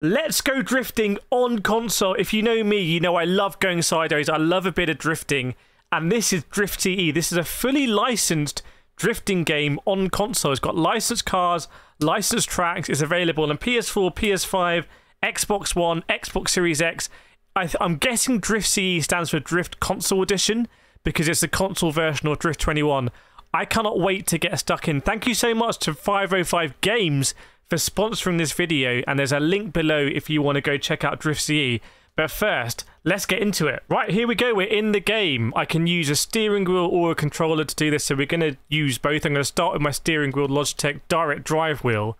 Let's go drifting on console. If you know me, you know I love going sideways. I love a bit of drifting. And this is Drift CE. This is a fully licensed drifting game on console. It's got licensed cars, licensed tracks. It's available on PS4, PS5, Xbox One, Xbox Series X. I am guessing Drift CE stands for Drift Console Edition because it's the console version of Drift 21. I cannot wait to get stuck in. Thank you so much to 505 Games for sponsoring this video, and there's a link below if you want to go check out Drift CE. But first, let's get into it. Right, here we go. We're in the game. I can use a steering wheel or a controller to do this, so we're going to use both. I'm going to start with my steering wheel Logitech Direct Drive wheel,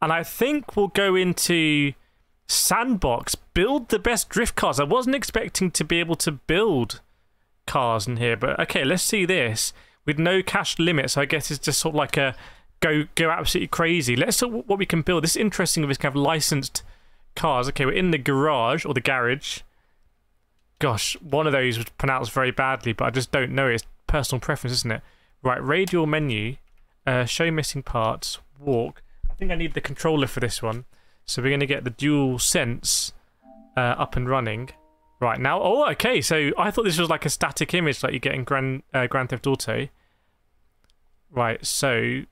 and I think we'll go into Sandbox, build the best drift cars. I wasn't expecting to be able to build cars in here, but okay, let's see this. With no cash limits, I guess it's just sort of like a go go absolutely crazy. Let's see what we can build. This is interesting with this kind of licensed cars. Okay, we're in the garage or the garage. Gosh, one of those was pronounced very badly, but I just don't know. It's personal preference, isn't it? Right, radial menu, uh, show missing parts, walk. I think I need the controller for this one. So we're going to get the dual sense uh, up and running. Right, now, oh, okay, so I thought this was like a static image like you get in Grand, uh, Grand Theft Auto. Right, so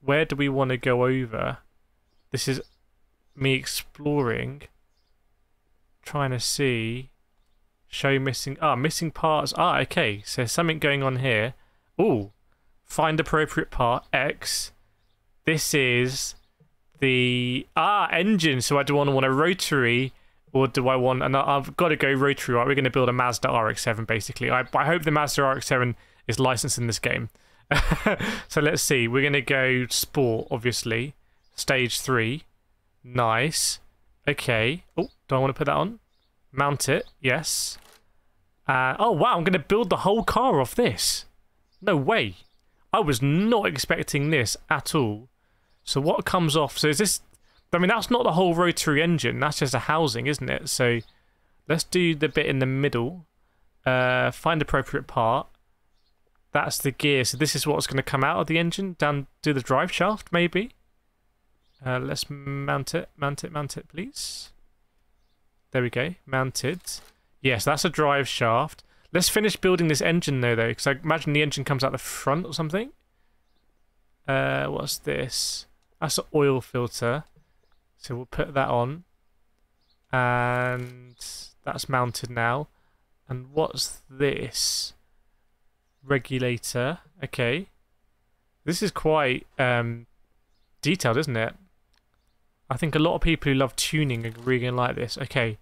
where do we want to go over? This is me exploring, trying to see, show missing, ah, missing parts. Ah, okay, so something going on here. Oh, find appropriate part, X. This is the, ah, engine. So I do want to want a rotary or do I want, and I've got to go rotary, right? We're going to build a Mazda RX-7, basically. I, I hope the Mazda RX-7 is licensed in this game. so let's see. We're going to go sport, obviously. Stage three. Nice. Okay. Oh, do I want to put that on? Mount it. Yes. Uh, oh, wow. I'm going to build the whole car off this. No way. I was not expecting this at all. So what comes off? So is this... I mean, that's not the whole rotary engine. That's just a housing, isn't it? So let's do the bit in the middle. Uh, find appropriate part. That's the gear. So this is what's going to come out of the engine down to the drive shaft, maybe. Uh, let's mount it, mount it, mount it, please. There we go, mounted. Yes, that's a drive shaft. Let's finish building this engine though, though, because I imagine the engine comes out the front or something. Uh, what's this? That's an oil filter. So we'll put that on. And that's mounted now. And what's this? Regulator. Okay. This is quite um, detailed, isn't it? I think a lot of people who love tuning are really going to like this. Okay,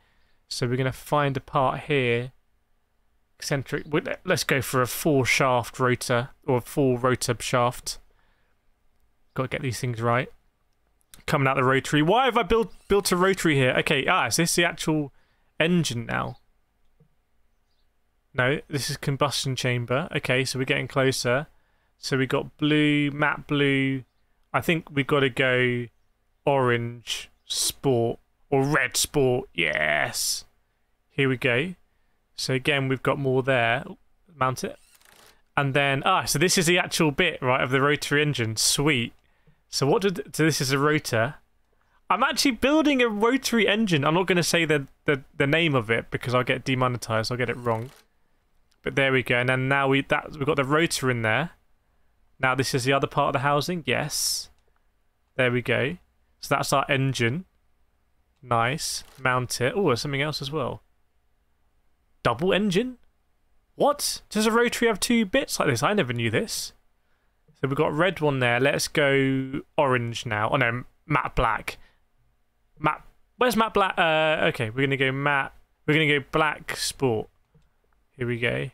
so we're going to find a part here. Eccentric. Let's go for a four shaft rotor or a four rotor shaft. Got to get these things right. Coming out the rotary. Why have I built built a rotary here? Okay, ah, is this is the actual engine now? No, this is combustion chamber. Okay, so we're getting closer. So we got blue, matte blue. I think we've got to go orange, sport, or red sport. Yes. Here we go. So again, we've got more there. Mount it. And then, ah, so this is the actual bit, right, of the rotary engine. Sweet. So what did, so this is a rotor. I'm actually building a rotary engine. I'm not going to say the, the, the name of it because I'll get demonetized. I'll get it wrong. But there we go. And then now we that we've got the rotor in there. Now this is the other part of the housing. Yes. There we go. So that's our engine. Nice. Mount it. Oh, there's something else as well. Double engine? What? Does a rotary have two bits like this? I never knew this. So we've got red one there. Let's go orange now. Oh no, matte black. Matte. Where's matte black? Uh, okay, we're gonna go matte. We're gonna go black sport. Here we go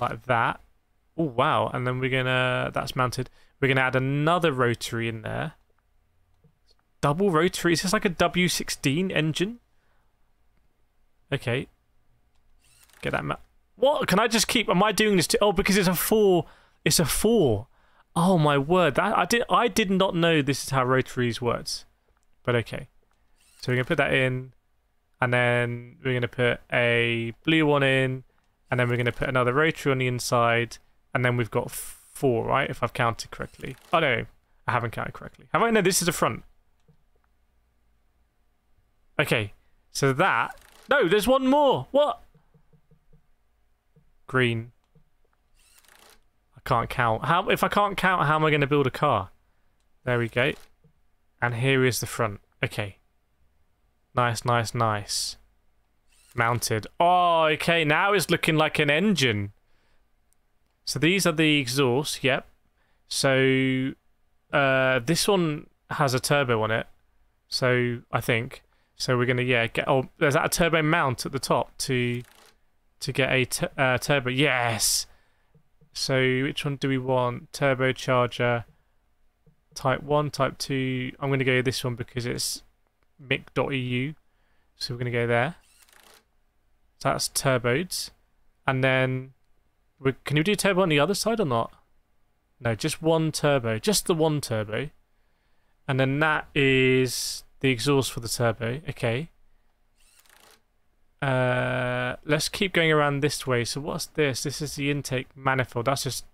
like that. Oh, wow. And then we're going to... That's mounted. We're going to add another rotary in there. Double rotary. Is this like a W16 engine? Okay. Get that map. What? Can I just keep... Am I doing this to... Oh, because it's a four... It's a four. Oh, my word. That I did I did not know this is how rotaries works. But okay. So we're going to put that in. And then we're going to put a blue one in and then we're going to put another rotary on the inside, and then we've got four, right? If I've counted correctly. Oh no, I haven't counted correctly. Have I? No, this is the front. Okay, so that. No, there's one more. What? Green. I can't count. How if I can't count, how am I going to build a car? There we go. And here is the front. Okay. Nice, nice, nice. Mounted. Oh, okay. Now it's looking like an engine. So these are the exhausts. Yep. So uh, this one has a turbo on it. So I think. So we're gonna yeah get. Oh, there's that a turbo mount at the top to to get a uh, turbo. Yes. So which one do we want? Turbocharger. Type one, type two. I'm gonna go this one because it's mic.eu. So we're gonna go there. So that's turboed, and then we, can you do turbo on the other side or not? No, just one turbo, just the one turbo. And then that is the exhaust for the turbo. Okay. Uh, let's keep going around this way. So what's this? This is the intake manifold. That's just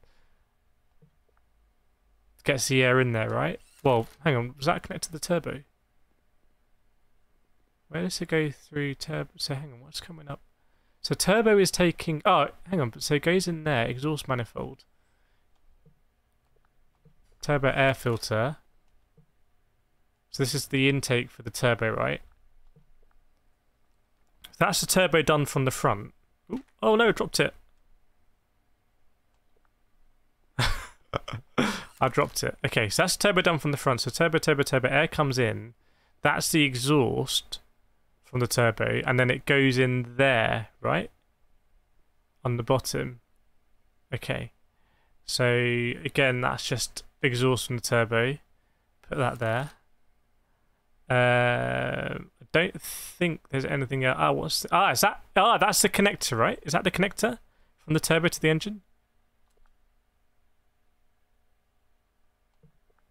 gets the air in there, right? Well, hang on. Was that connected to the turbo? Where does it go through turbo? So hang on. What's coming up? So turbo is taking... Oh, hang on. So it goes in there. Exhaust manifold. Turbo air filter. So this is the intake for the turbo, right? That's the turbo done from the front. Ooh. Oh no, dropped it. I dropped it. Okay, so that's turbo done from the front. So turbo, turbo, turbo, air comes in. That's the exhaust from the turbo, and then it goes in there, right? On the bottom. Okay. So again, that's just exhaust from the turbo. Put that there. Uh, I don't think there's anything else. Ah, what's the, ah? Is that ah? That's the connector, right? Is that the connector from the turbo to the engine?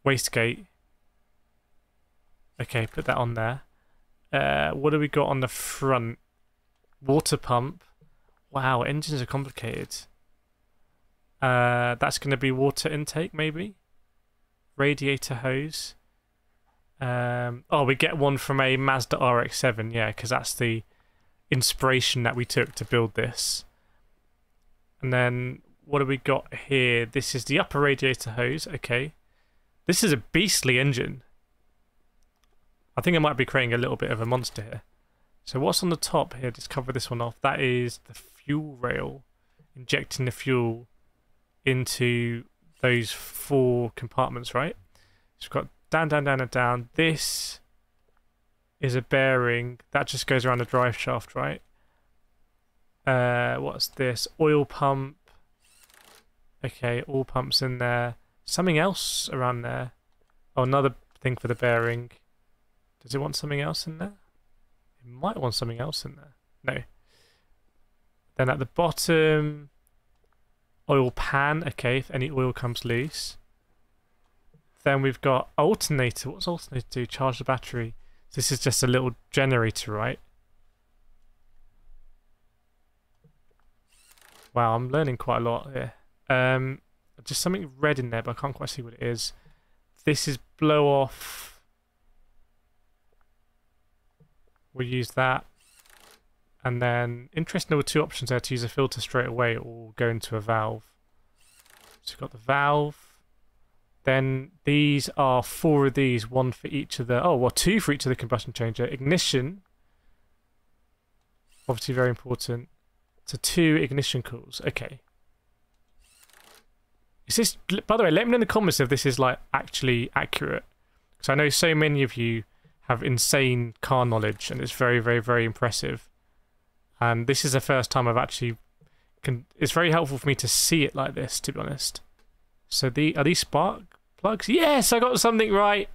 Wastegate. Okay, put that on there. Uh, what do we got on the front? Water pump. Wow, engines are complicated. Uh, that's going to be water intake, maybe. Radiator hose. Um, oh, we get one from a Mazda RX-7, yeah, because that's the inspiration that we took to build this. And then what do we got here? This is the upper radiator hose. Okay, this is a beastly engine. I think I might be creating a little bit of a monster here. So what's on the top here? Just cover this one off. That is the fuel rail, injecting the fuel into those four compartments, right? So we've got down, down, down, and down. This is a bearing that just goes around the drive shaft, right? Uh, what's this? Oil pump. Okay, oil pumps in there. Something else around there. Oh, another thing for the bearing. Does it want something else in there? It might want something else in there. No. Then at the bottom, oil pan. Okay, if any oil comes loose. Then we've got alternator. What's alternator do? Charge the battery. This is just a little generator, right? Wow, I'm learning quite a lot here. Um, just something red in there, but I can't quite see what it is. This is blow off. We'll use that. And then, interesting, there were two options there to use a filter straight away or go into a valve. So we've got the valve. Then these are four of these, one for each of the, oh, well, two for each of the combustion chamber. Ignition, obviously very important. So two ignition coils, okay. Is this, by the way, let me know in the comments if this is like actually accurate. Because I know so many of you have insane car knowledge and it's very, very, very impressive. And this is the first time I've actually, can, it's very helpful for me to see it like this, to be honest. So the, are these spark plugs? Yes, I got something right.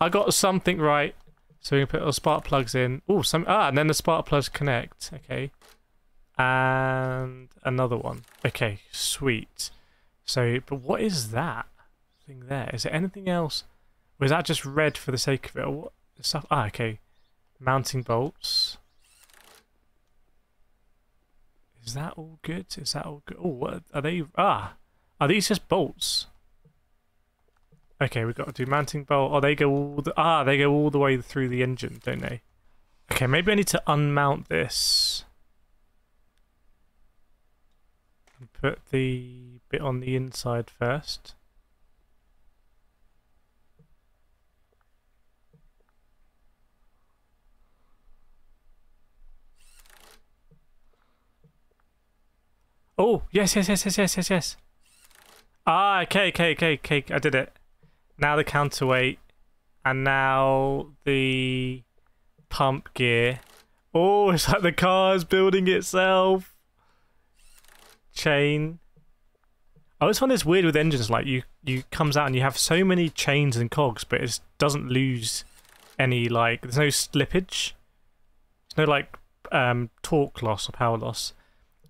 I got something right. So we can put our spark plugs in. Oh, some ah, and then the spark plugs connect. Okay. And another one. Okay, sweet. So, but what is that thing there? Is there anything else? Was that just red for the sake of it? Or what stuff? Ah, okay. Mounting bolts. Is that all good? Is that all good? Oh, what are they? Ah, are these just bolts? Okay, we've got to do mounting bolt. Oh, they go all the ah, they go all the way through the engine, don't they? Okay, maybe I need to unmount this. And put the bit on the inside first. Oh, yes, yes, yes, yes, yes, yes, yes. Ah, okay, okay, okay, okay, I did it. Now the counterweight, and now the pump gear. Oh, it's like the car is building itself. Chain. I always find this weird with engines. Like you, you comes out and you have so many chains and cogs, but it doesn't lose any like. There's no slippage. There's no like um, torque loss or power loss.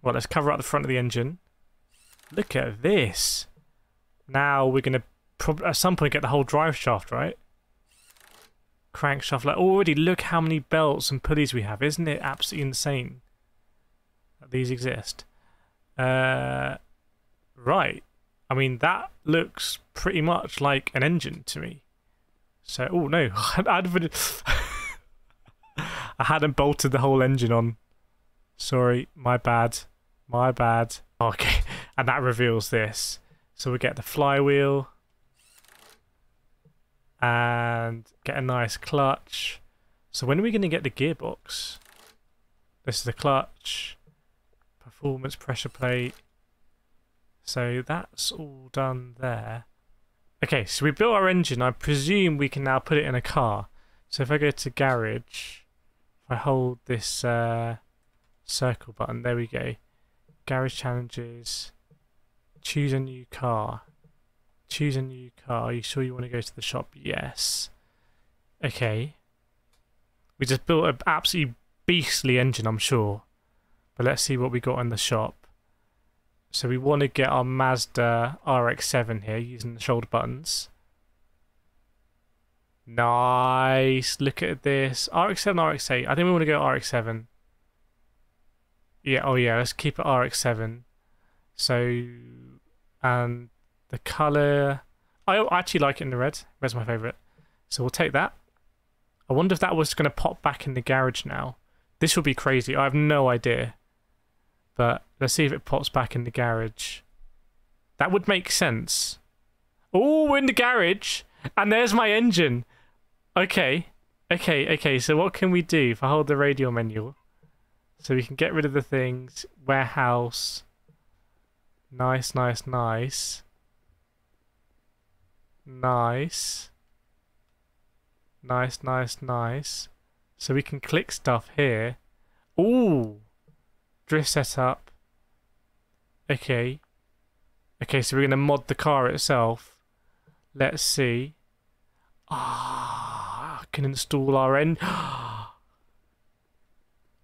Well, let's cover up the front of the engine. Look at this. Now we're going to probably at some point get the whole drive shaft, right? Crankshaft. Like, already look how many belts and pulleys we have. Isn't it absolutely insane that these exist? Uh, right. I mean, that looks pretty much like an engine to me. So, oh no, I hadn't bolted the whole engine on. Sorry, my bad. My bad. Okay, and that reveals this. So we get the flywheel and get a nice clutch. So when are we going to get the gearbox? This is the clutch, performance pressure plate. So that's all done there. Okay, so we built our engine. I presume we can now put it in a car. So if I go to garage, if I hold this uh, circle button, there we go. Garage challenges. Choose a new car. Choose a new car. Are you sure you want to go to the shop? Yes. Okay. We just built an absolutely beastly engine, I'm sure. But let's see what we got in the shop. So we want to get our Mazda RX-7 here using the shoulder buttons. Nice. Look at this. RX-7, RX-8. I think we want to go RX-7. Yeah, oh yeah, let's keep it RX-7. So, and the color, I actually like it in the red. Red's my favorite. So we'll take that. I wonder if that was going to pop back in the garage now. This will be crazy. I have no idea. But let's see if it pops back in the garage. That would make sense. Oh, we're in the garage. And there's my engine. Okay. Okay, okay. So what can we do if I hold the radial menu? So we can get rid of the things. Warehouse. Nice, nice, nice. Nice. Nice, nice, nice. So we can click stuff here. Ooh. Drift setup. Okay. Okay, so we're going to mod the car itself. Let's see. Ah, I can install our end.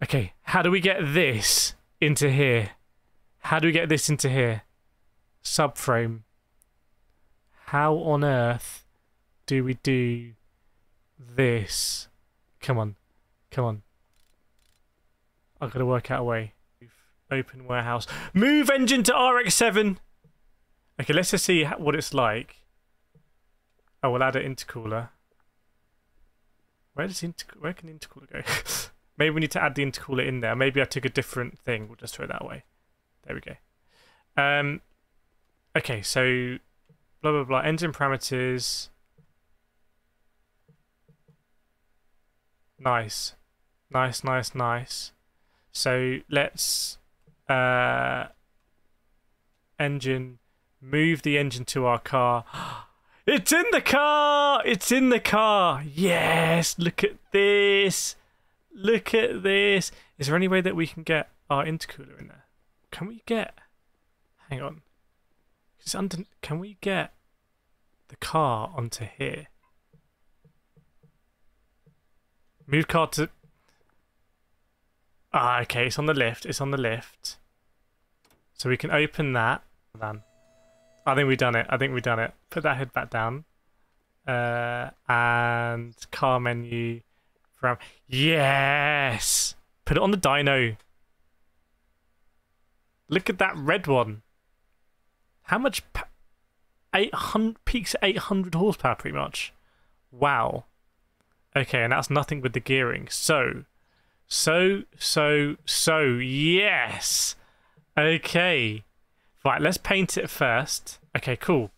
Okay, how do we get this into here? How do we get this into here? Subframe. How on earth do we do this? Come on. Come on. I've got to work out a way. Open warehouse. Move engine to RX-7! Okay, let's just see what it's like. Oh, we'll add an intercooler. Where does inter where can intercooler go? Maybe we need to add the intercooler in there. Maybe I took a different thing. We'll just throw it that way. There we go. Um, okay, so blah, blah, blah. Engine parameters. Nice. Nice, nice, nice. So let's uh, engine, move the engine to our car. It's in the car! It's in the car! Yes! Look at this! Look at this. Is there any way that we can get our intercooler in there? Can we get... Hang on. It's under... Can we get the car onto here? Move car to... Ah, okay, it's on the lift. It's on the lift. So we can open that. Then. I think we've done it. I think we've done it. Put that head back down. Uh, and car menu from yes. Put it on the dyno. Look at that red one. How much? 800 peaks at 800 horsepower, pretty much. Wow. Okay, and that's nothing with the gearing. So, So, so, so, yes. Okay. Right, let's paint it first. Okay, cool.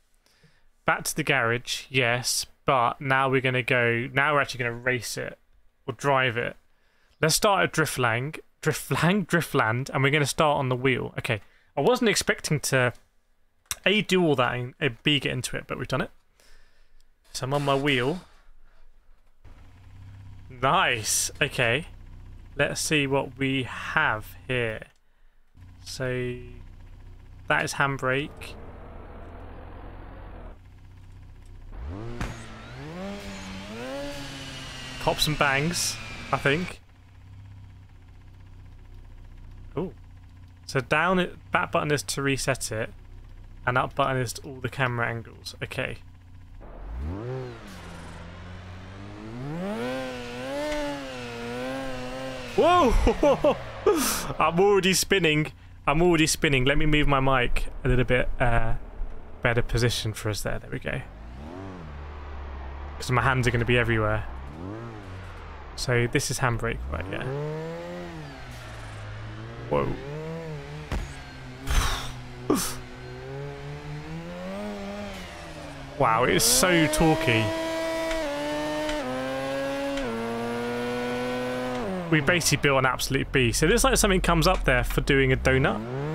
Back to the garage, yes. But now we're going to go... Now we're actually going to race it. Or drive it. Let's start at Driftland. Driftland? Driftland. And we're going to start on the wheel. Okay. I wasn't expecting to... A, do all that and B, get into it. But we've done it. So I'm on my wheel. Nice. Okay. Let's see what we have here. So that is handbrake. Pops and bangs, I think. Oh. So down it back button is to reset it and up button is all the camera angles. Okay. Whoa! I'm already spinning. I'm already spinning. Let me move my mic a little bit uh, better position for us there. There we go. Because my hands are going to be everywhere. So this is handbrake, right? Yeah. Whoa. wow, it's so talky. we basically built an absolute beast. It looks like something comes up there for doing a donut.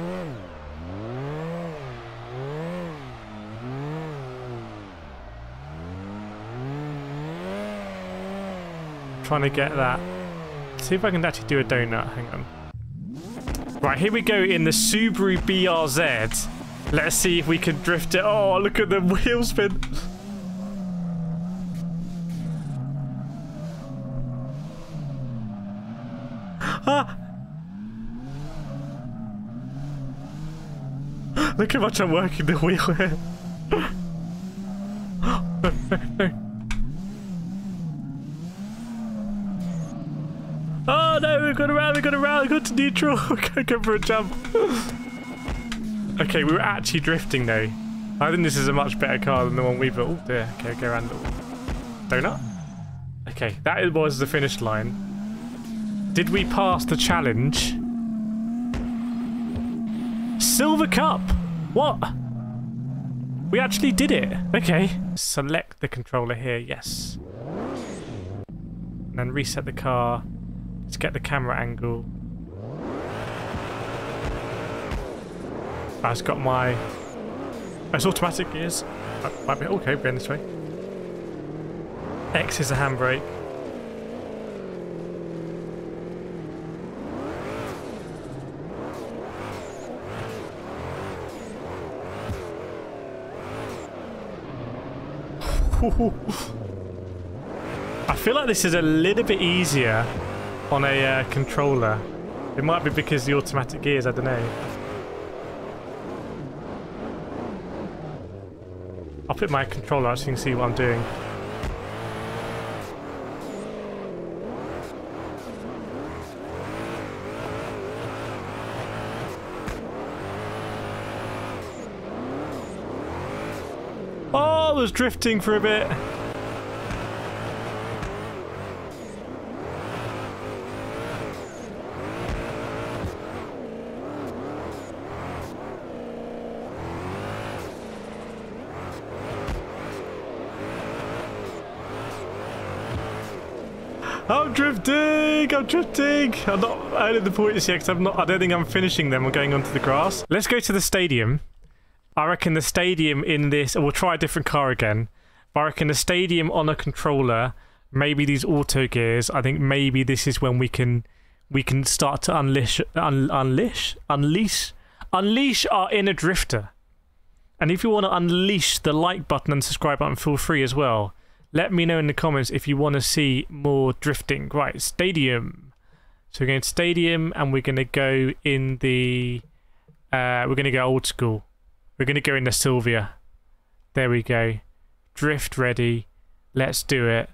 Trying to get that. See if I can actually do a donut. Hang on. Right, here we go in the Subaru BRZ. Let's see if we can drift it. Oh, look at the wheel spin. ah! Look how much I'm working the wheel here. oh no, we've got around, we've got around, we've got to neutral. We're to go for a jump. okay, we were actually drifting though. I think this is a much better car than the one we built. Oh dear, okay, go around donut. Okay, that was the finish line. Did we pass the challenge? Silver Cup! What? We actually did it. Okay. Select the controller here, yes. And then reset the car to get the camera angle. I've got my... It's automatic gears. Might be... Okay, going this way. X is a handbrake. I feel like this is a little bit easier on a uh, controller. It might be because the automatic gears, I don't know. I'll put my controller out so you can see what I'm doing. Oh, I was drifting for a bit. I'm drifting! I'm drifting! I'm not earning the points yet because I'm not. I don't think I'm finishing them. I'm going onto the grass. Let's go to the stadium. I reckon the stadium in this, we'll try a different car again. But I reckon the stadium on a controller, maybe these auto gears. I think maybe this is when we can we can start to unleash, un, unleash, unleash, unleash our inner drifter. And if you want to unleash the like button and subscribe button, feel free as well. Let me know in the comments if you want to see more drifting. Right, stadium. So we're going to stadium, and we're going to go in the. Uh, we're going to go old school. We're going to go into Silvia. There we go. Drift ready. Let's do it.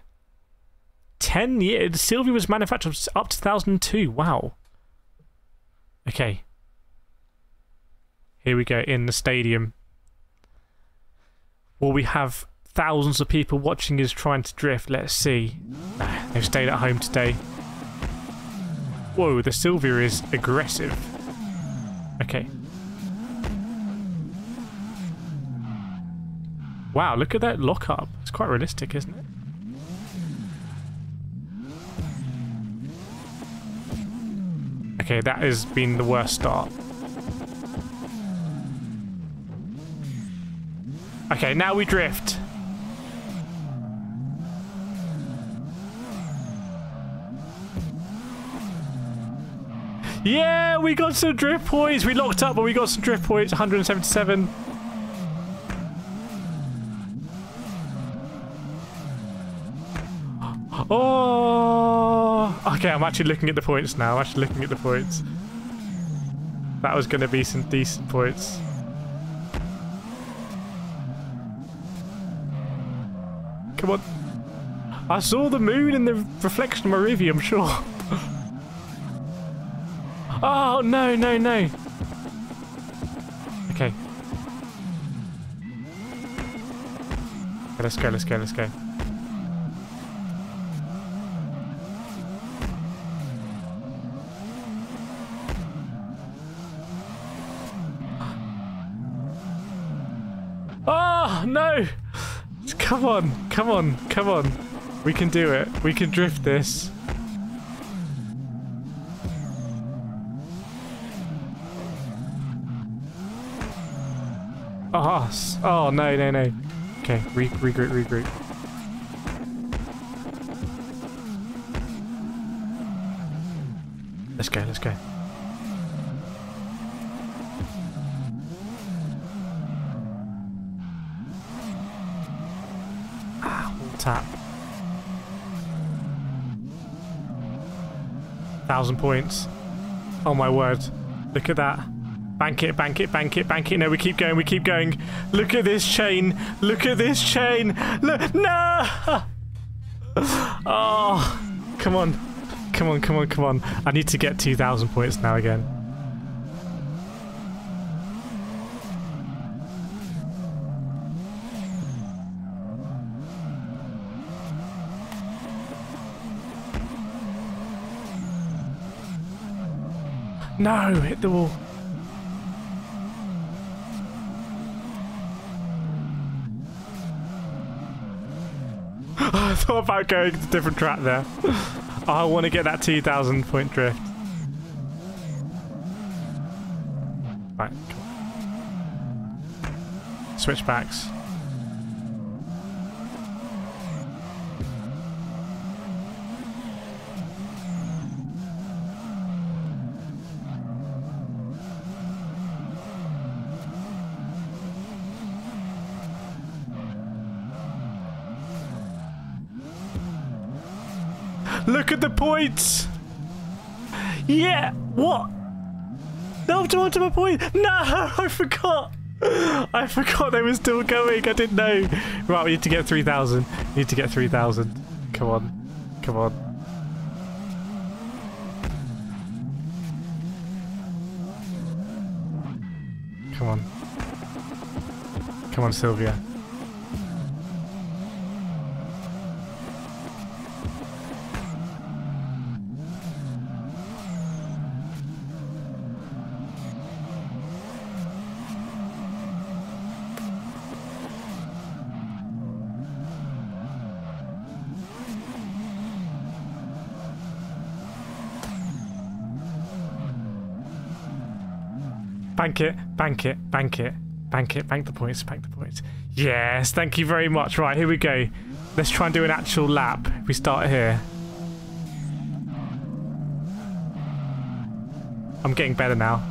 10 years. Silvia was manufactured up to 2002. Wow. Okay. Here we go in the stadium. Will we have thousands of people watching us trying to drift? Let's see. They've stayed at home today. Whoa, the Silvia is aggressive. Okay. Wow, look at that lockup. It's quite realistic, isn't it? Okay, that has been the worst start. Okay, now we drift. Yeah, we got some drift points. We locked up, but we got some drift points. 177. Oh, okay. I'm actually looking at the points now. I'm actually looking at the points. That was going to be some decent points. Come on. I saw the moon in the reflection of my review, I'm sure. oh, no, no, no. Okay. okay. Let's go, let's go, let's go. Oh, no! Come on, come on, come on. We can do it. We can drift this. Oh, oh no, no, no. Okay, re regroup, regroup. Let's go, let's go. Ah, tap. Thousand points. Oh my word. Look at that. Bank it, bank it, bank it, bank it. No, we keep going, we keep going. Look at this chain. Look at this chain. Look, no! Oh, come on. Come on, come on, come on. I need to get 2,000 points now again. No, hit the wall. I thought about going to a different track there. I want to get that 2,000 point drift. Right, Switchbacks. Look at the points! Yeah! What? No, to to my point! No! I forgot! I forgot they were still going. I didn't know. Right, we need to get 3,000. We need to get 3,000. Come on. Come on. Come on. Come on, Silvia. Bank it, bank it, bank it, bank it, bank the points, bank the points. Yes, thank you very much. Right, here we go. Let's try and do an actual lap. We start here. I'm getting better now.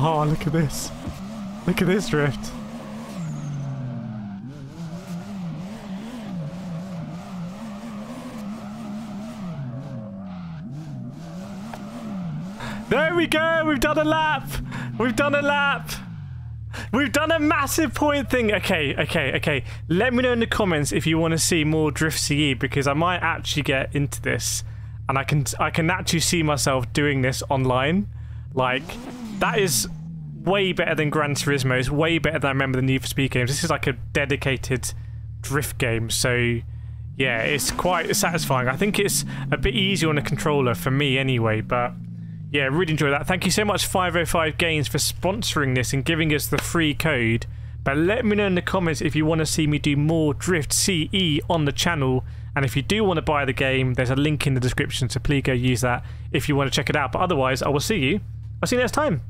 Oh, look at this. Look at this drift. There we go! We've done a lap! We've done a lap! We've done a massive point thing. Okay, okay, okay. Let me know in the comments if you want to see more Drift CE because I might actually get into this and I can I can actually see myself doing this online. Like that is way better than Gran Turismo. It's way better than I remember the Need for Speed games. This is like a dedicated drift game. So yeah, it's quite satisfying. I think it's a bit easier on a controller for me anyway, but yeah, really enjoy that. Thank you so much 505 Games for sponsoring this and giving us the free code. But let me know in the comments if you want to see me do more Drift CE on the channel. And if you do want to buy the game, there's a link in the description, so please go use that if you want to check it out. But otherwise, I will see you. I'll see you next time.